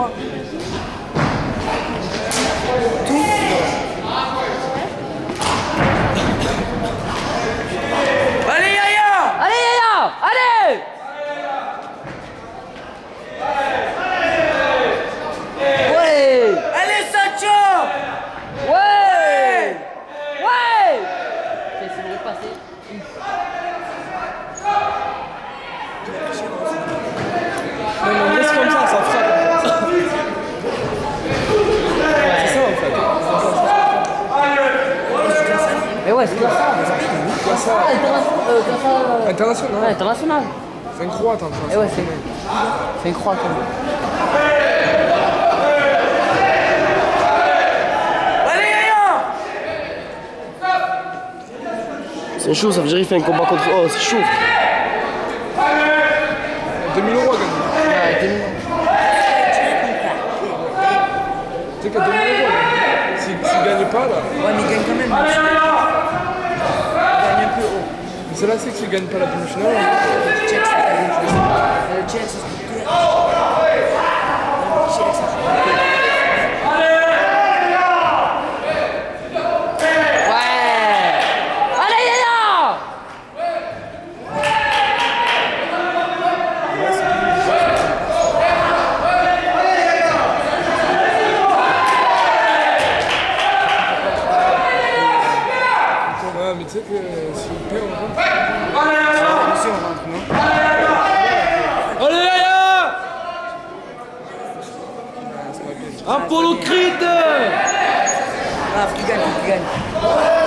moi. Allez, Yaya. Allez, Yaya. Allez. Ouais. Allez, Sancho. Ouais. Ouais. C'est. Non, non, laisse comme ça, ça frappe. C'est ça en fait. Mais ouais, c'est ça. Classe A. Ah, international. International. ouais, international. C'est une croate en Eh France. ouais, c'est c'est une croix quand même. Allez, Yaya C'est chaud, ça veut dire qu'il fait un combat contre. Oh, c'est chaud. 2000 euros à gagner. Ouais, 2000. Tu sais qu'à 2000 euros. S'il s'il gagne pas là. Ouais, mais il gagne quand même. Il gagne un peu haut. Mais c'est là c'est que s'il gagne pas la demi-finale. Le Tchèque, c'est pas une chose. Le Tchèque, ça se peut Le Tchèque, ça se peut Ouais Allez, Yaya Ouais, mais tu sais que perd, on. Attention, on rentre, non Allez, Ah, qu'il gagne, qu'il gagne.